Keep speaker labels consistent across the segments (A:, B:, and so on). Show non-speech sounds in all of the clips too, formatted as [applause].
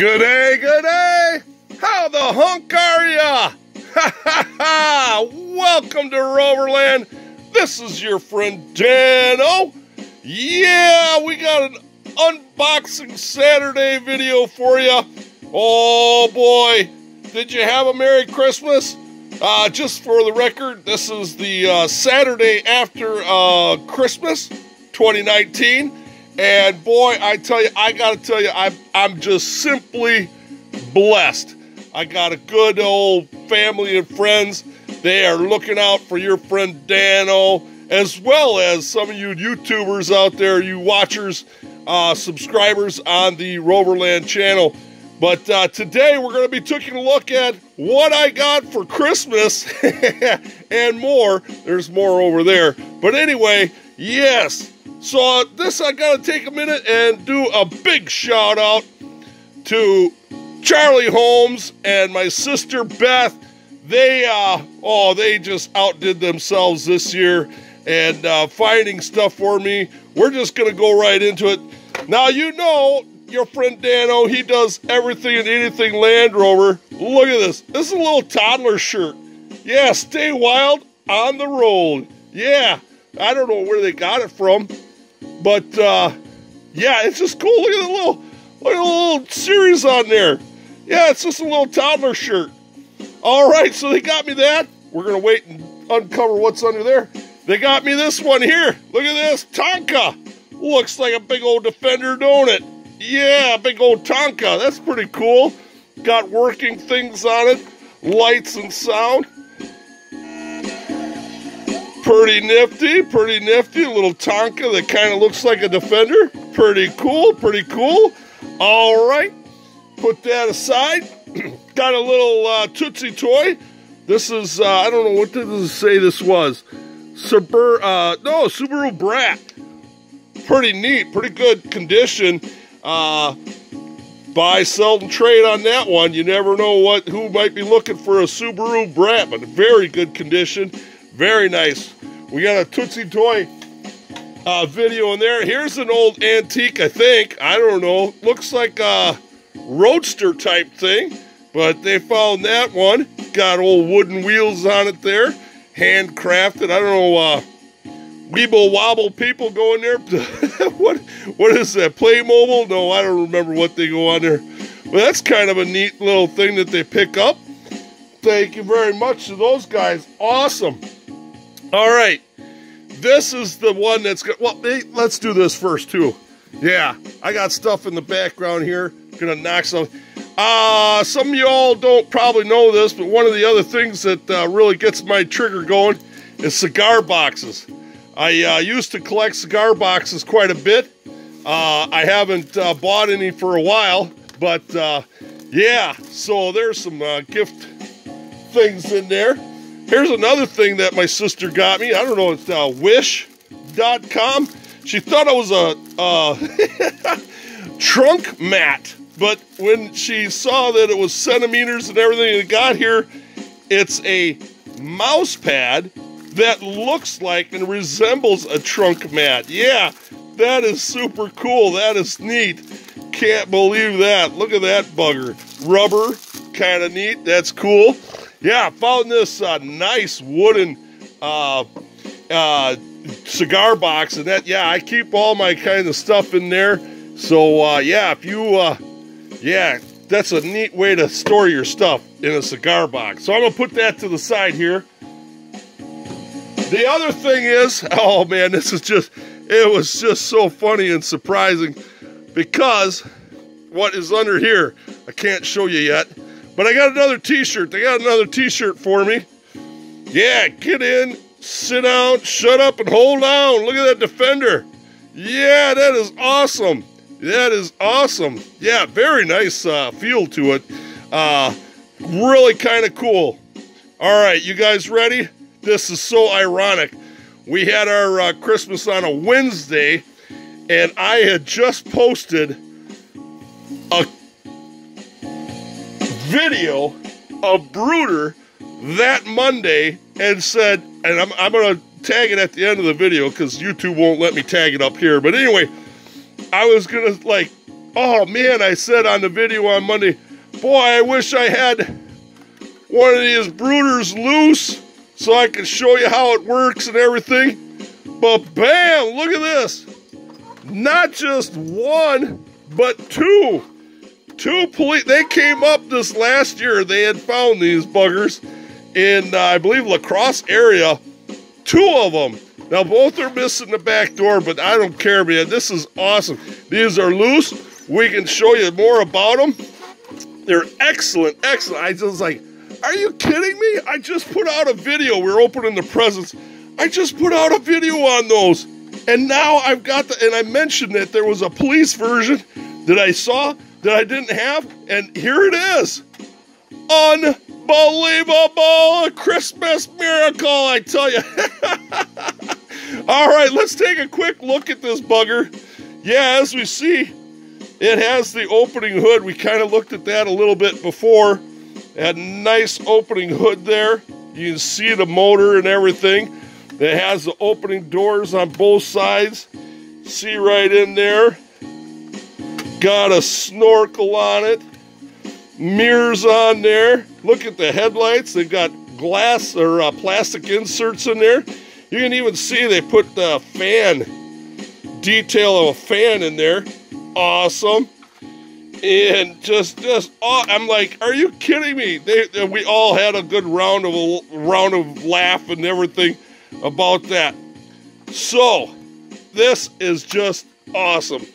A: Good day, good day. How the hunk are ya? Ha ha ha! Welcome to Roverland. This is your friend Dano. Yeah, we got an unboxing Saturday video for you. Oh boy, did you have a Merry Christmas? Uh, just for the record, this is the uh, Saturday after uh, Christmas 2019. And boy, I tell you, I gotta tell you, I'm, I'm just simply blessed. I got a good old family and friends. They are looking out for your friend Dano, as well as some of you YouTubers out there, you watchers, uh, subscribers on the Roverland channel. But uh, today we're going to be taking a look at what I got for Christmas [laughs] and more. There's more over there. But anyway, yes. So this I got to take a minute and do a big shout out to Charlie Holmes and my sister Beth. They uh oh they just outdid themselves this year and uh, finding stuff for me. We're just gonna go right into it. Now you know your friend Dano, he does everything and anything Land Rover. Look at this. This is a little toddler shirt. Yeah, stay wild on the road. Yeah, I don't know where they got it from, but uh, yeah, it's just cool. Look at the little, look at the little series on there. Yeah, it's just a little toddler shirt. All right, so they got me that. We're gonna wait and uncover what's under there. They got me this one here. Look at this Tonka. Looks like a big old Defender, don't it? Yeah, big old Tonka. That's pretty cool. Got working things on it, lights and sound. Pretty nifty, pretty nifty. Little Tonka that kind of looks like a Defender. Pretty cool, pretty cool. All right, put that aside. [clears throat] Got a little uh, Tootsie toy. This is, uh, I don't know, what it say this was? Suburb, uh, no, Subaru Brat. Pretty neat, pretty good condition. Uh, buy, sell, and trade on that one. You never know what who might be looking for a Subaru Brat, but very good condition. Very nice. We got a Tootsie Toy uh, video in there. Here's an old antique, I think. I don't know. Looks like a roadster type thing, but they found that one. Got old wooden wheels on it there. Handcrafted. I don't know. Uh, Weeble Wobble people go in there. [laughs] what what is that? Playmobil? No, I don't remember what they go on there. But that's kind of a neat little thing that they pick up. Thank you very much to those guys. Awesome. All right. This is the one that's good. Well, hey, let's do this first too. Yeah, I got stuff in the background here. Gonna knock some. Uh, some of y'all don't probably know this, but one of the other things that uh, really gets my trigger going is cigar boxes. I uh, used to collect cigar boxes quite a bit. Uh, I haven't uh, bought any for a while, but uh, yeah, so there's some uh, gift things in there. Here's another thing that my sister got me. I don't know, it's uh, wish.com. She thought I was a [laughs] trunk mat, but when she saw that it was centimeters and everything it got here, it's a mouse pad that looks like and resembles a trunk mat. Yeah, that is super cool. That is neat. Can't believe that. Look at that bugger. Rubber, kind of neat. That's cool. Yeah, I found this uh, nice wooden uh, uh, cigar box, and that, yeah, I keep all my kind of stuff in there. So, uh, yeah, if you, uh, yeah, that's a neat way to store your stuff in a cigar box. So I'm to put that to the side here. The other thing is, [laughs] oh man, this is just, it was just so funny and surprising because what is under here, I can't show you yet, but I got another t-shirt. They got another t-shirt for me. Yeah, get in, sit down, shut up and hold on. Look at that Defender. Yeah, that is awesome. That is awesome. Yeah, very nice uh, feel to it. Uh, really kind of cool. All right, you guys ready? This is so ironic. We had our uh, Christmas on a Wednesday, and I had just posted a video of Bruder that Monday and said, and I'm, I'm going to tag it at the end of the video because YouTube won't let me tag it up here. But anyway, I was going to like oh man, I said on the video on Monday, boy, I wish I had one of these Bruders loose so I could show you how it works and everything. But bam, look at this. Not just one, but two. Two police, they came up this last year. They had found these buggers in, uh, I believe, La Crosse area. Two of them. Now, both are missing the back door, but I don't care, man. This is awesome. These are loose. We can show you more about them. They're excellent, excellent. I just like, are you kidding me? I just put out a video. We're opening the presents. I just put out a video on those. And now I've got the, and I mentioned that there was a police version that I saw that I didn't have, and here it is. Unbelievable! Christmas miracle, I tell you. [laughs] All right, let's take a quick look at this bugger. Yeah, as we see, it has the opening hood. We kind of looked at that a little bit before. That nice opening hood there. You can see the motor and everything. It has the opening doors on both sides. See right in there. Got a snorkel on it. Mirrors on there. Look at the headlights. They've got glass or uh, plastic inserts in there. You can even see they put the fan detail of a fan in there. Awesome. And just, just, oh, I'm like, are you kidding me? They, they, we all had a good round of a round of laugh and everything about that. So, this is just awesome.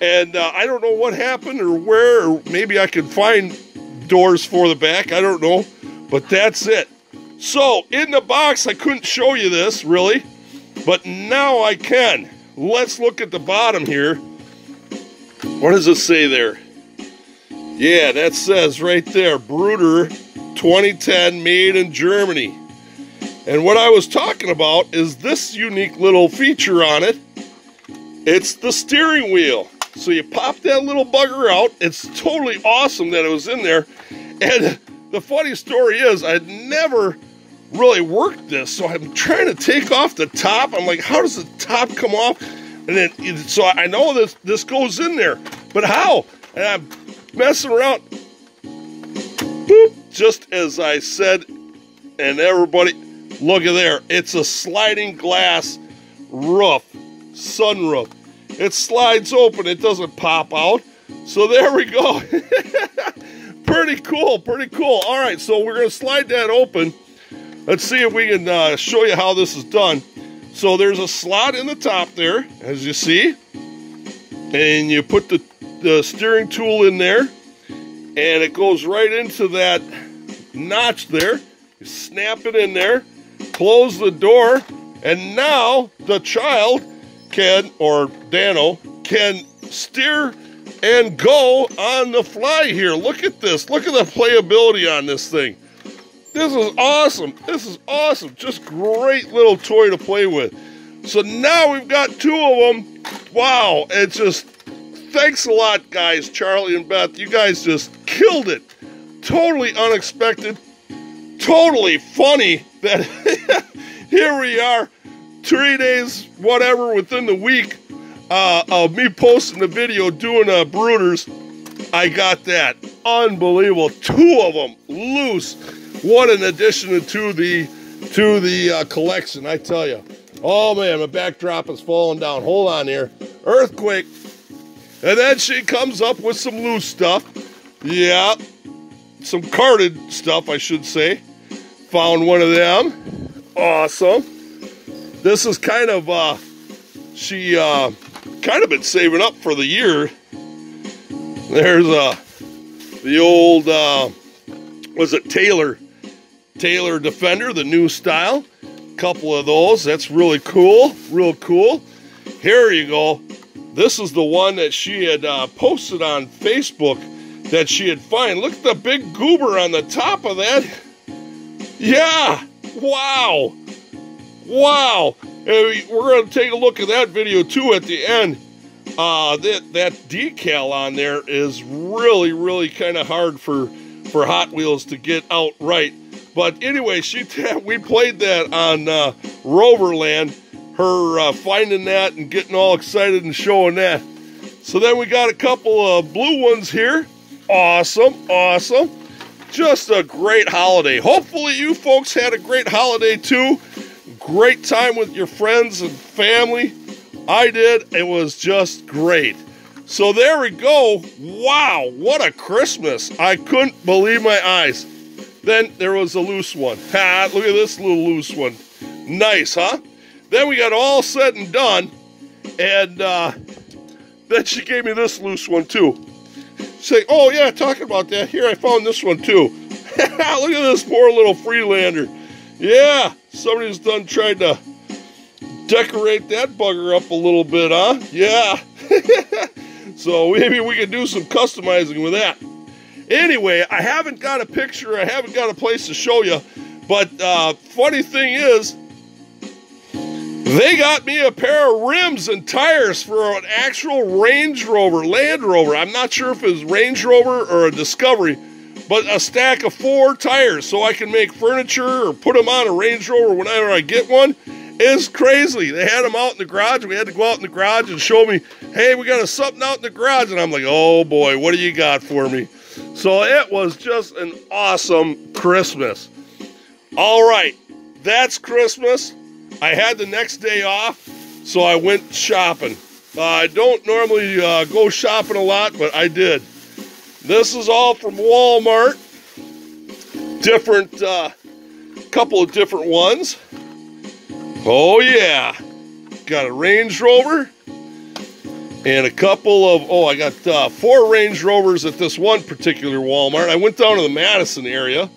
A: And uh, I don't know what happened or where, or maybe I can find doors for the back. I don't know. But that's it. So, in the box, I couldn't show you this really, but now I can. Let's look at the bottom here. What does it say there? Yeah, that says right there Bruder 2010 made in Germany. And what I was talking about is this unique little feature on it. It's the steering wheel. So you pop that little bugger out. It's totally awesome that it was in there. And the funny story is, I'd never really worked this. So I'm trying to take off the top. I'm like, how does the top come off? And then, so I know this this goes in there, but how? And I'm messing around. Boop, just as I said, and everybody, look at there. It's a sliding glass roof, sunroof. It slides open, it doesn't pop out. So there we go. [laughs] pretty cool, pretty cool. All right, so we're to slide that open. Let's see if we can uh, show you how this is done. So there's a slot in the top there, as you see. And you put the, the steering tool in there. And it goes right into that notch there. You snap it in there. Close the door. And now the child can, or Dano, can steer and go on the fly here. Look at this. Look at the playability on this thing. This is awesome. This is awesome. Just great little toy to play with. So now we've got two of them. Wow. It's just, thanks a lot, guys. Charlie and Beth, you guys just killed it. Totally unexpected. Totally funny that [laughs] here we are three days, whatever, within the week uh, of me posting the video doing uh, Bruders, I got that. Unbelievable. Two of them loose. What an addition to the to the uh, collection, I tell you. Oh man, my backdrop is falling down. Hold on here. Earthquake. And then she comes up with some loose stuff. Yeah. Some carded stuff, I should say. Found one of them. Awesome. This is kind of, uh, she, uh, kind of been saving up for the year. There's, uh, the old, uh, was it Taylor? Taylor Defender, the new style. Couple of those. That's really cool. Real cool. Here you go. This is the one that she had uh, posted on Facebook that she had found. Look at the big goober on the top of that. Yeah. Wow. Wow. we're going to take a look at that video too at the end. Uh, that, that decal on there is really, really kind of hard for, for Hot Wheels to get out right. But anyway, she [laughs] we played that on uh, Roverland, her uh, finding that and getting all excited and showing that. So then we got a couple of blue ones here. Awesome, awesome. Just a great holiday. Hopefully, you folks had a great holiday too. Great time with your friends and family. I did. It was just great. So there we go. Wow, what a Christmas. I couldn't believe my eyes. Then there was a loose one. Ha, look at this little loose one. Nice, huh? Then we got all said and done. And uh, then she gave me this loose one too. Say, oh yeah, talking about that. Here, I found this one too. [laughs] Look at this poor little Freelander. Yeah, somebody's done tried to decorate that bugger up a little bit, huh? Yeah. [laughs] so maybe we can do some customizing with that. Anyway, I haven't got a picture. I haven't got a place to show you. But uh, funny thing is, they got me a pair of rims and tires for an actual Range Rover, Land Rover. I'm not sure if it's Range Rover or a Discovery, but a stack of four tires so I can make furniture or put them on a Range Rover whenever I get one. is crazy. They had them out in the garage. We had to go out in the garage and show me, hey, we got a something out in the garage. And I'm like, oh boy, what do you got for me? So it was just an awesome Christmas. All right, that's Christmas. I had the next day off, so I went shopping. Uh, I don't normally uh, go shopping a lot, but I did. This is all from Walmart. Different, uh, couple of different ones. Oh yeah, got a Range Rover and a couple of oh, I got uh, four Range Rovers at this one particular Walmart. I went down to the Madison area.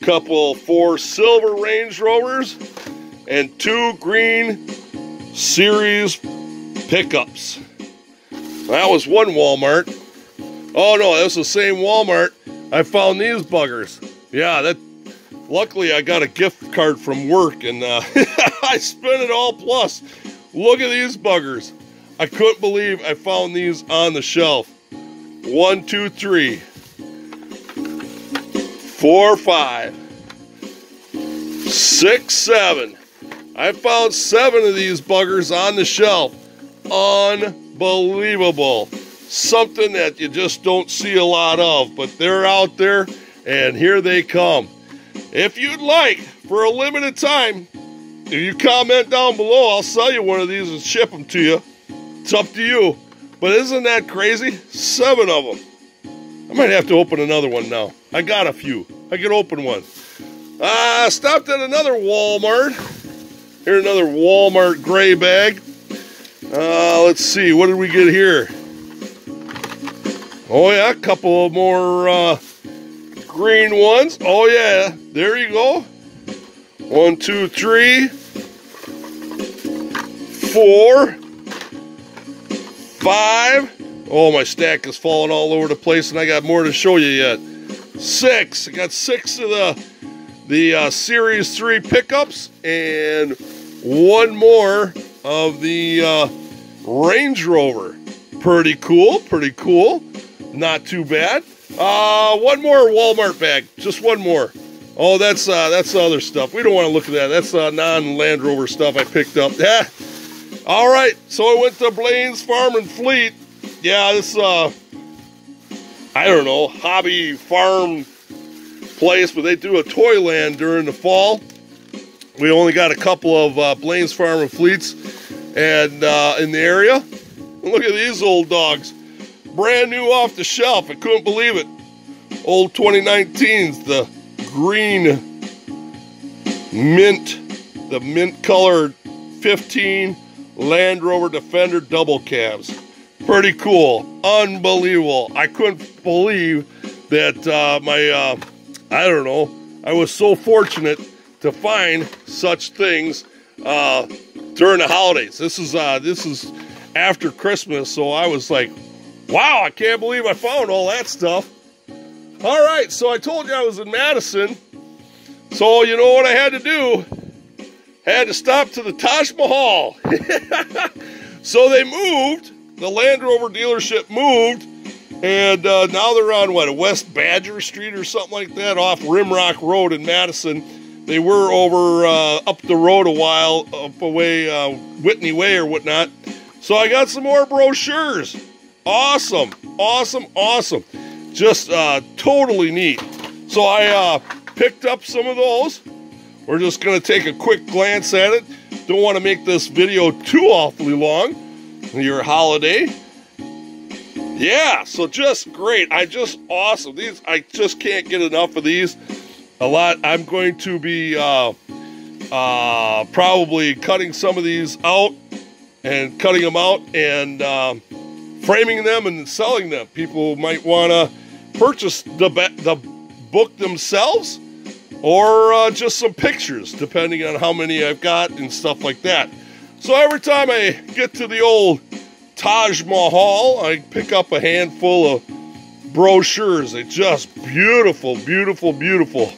A: Couple four silver Range Rovers and two green series pickups. That was one Walmart. Oh no, that's the same Walmart. I found these buggers. Yeah, that. Luckily, I got a gift card from work, and uh, [laughs] I spent it all plus. Look at these buggers. I couldn't believe I found these on the shelf. One, two, three, four, five, six, seven. I found seven of these buggers on the shelf. Unbelievable. Something that you just don't see a lot of, but they're out there and here they come. If you'd like, for a limited time, if you comment down below, I'll sell you one of these and ship them to you. It's up to you. But isn't that crazy? Seven of them. I might have to open another one now. I got a few. I can open one. Uh, stopped at another Walmart. Here another Walmart gray bag. Uh, let's see, what did we get here? Oh yeah, a couple of more uh, green ones. Oh yeah, there you go. One, two, three, four, five. Oh, my stack is falling all over the place, and I got more to show you yet. Six. I got six of the the uh, Series 3 pickups and one more of the uh, Range Rover. Pretty cool, pretty cool. Not too bad. Uh, one more Walmart bag, just one more. Oh, that's uh, that's other stuff. We don't want to look at that. That's uh, non-Land Rover stuff I picked up. Yeah. [laughs] All right, so I went to Blaine's Farm and Fleet. Yeah, this uh, I don't know, hobby farm place, but they do a toy land during the fall. We only got a couple of uh, Blaine's Farm and Fleets and uh, in the area. Look at these old dogs. Brand new off the shelf. I couldn't believe it. Old 2019s, the green mint, the mint colored 15 Land Rover Defender double cabs. Pretty cool. Unbelievable. I couldn't believe that uh, my uh, I don't know. I was so fortunate to find such things uh, during the holidays. This is uh, this is after Christmas, so I was like, "Wow, I can't believe I found all that stuff." All right, so I told you I was in Madison, so you know what I had to do? Had to stop to the Taj Mahal. [laughs] so they moved. The Land Rover dealership moved and uh, now they're on what, West Badger Street or something like that off Rimrock Road in Madison. They were over uh, up the road a while, up away uh, Whitney Way or whatnot. So I got some more brochures. Awesome, awesome, awesome. Just uh, totally neat. So I uh, picked up some of those. We're just going to take a quick glance at it. Don't want to make this video too awfully long. Your holiday. Yeah, so just great. I just awesome. These I just can't get enough of these. A lot. I'm going to be uh, uh, probably cutting some of these out and cutting them out and um, framing them and selling them. People might want to purchase the the book themselves or uh, just some pictures, depending on how many I've got and stuff like that. So every time I get to the old Taj Mahal, I pick up a handful of brochures. It's just beautiful, beautiful, beautiful.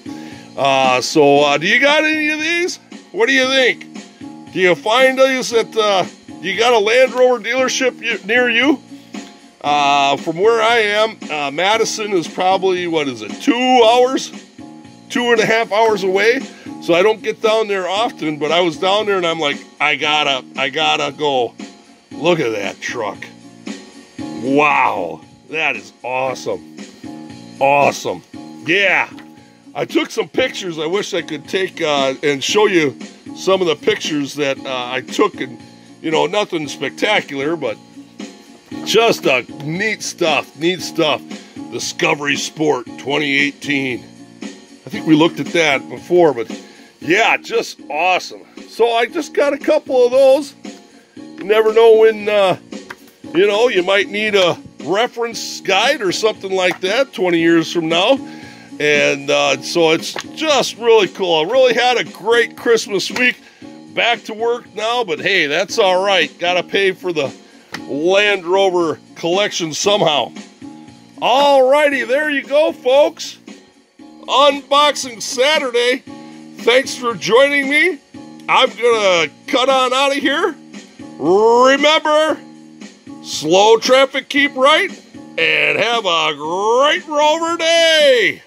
A: Uh, so, uh, do you got any of these? What do you think? Do you find these at uh, you got a Land Rover dealership near you? Uh, from where I am, uh, Madison is probably what is it, two hours, two and a half hours away. So I don't get down there often, but I was down there and I'm like, I gotta, I gotta go Look at that truck. Wow. That is awesome. Awesome. Yeah. I took some pictures. I wish I could take uh, and show you some of the pictures that uh, I took, and you know, nothing spectacular, but just a neat stuff. Neat stuff. Discovery Sport 2018. I think we looked at that before, but yeah, just awesome. So I just got a couple of those. You never know when, uh, you know, you might need a reference guide or something like that 20 years from now. And uh, so it's just really cool. I really had a great Christmas week. Back to work now, but hey, that's all right. Got to pay for the Land Rover collection somehow. All righty, there you go, folks. Unboxing Saturday. Thanks for joining me. I'm going to cut on out of here. Remember, slow traffic, keep right, and have a great rover day.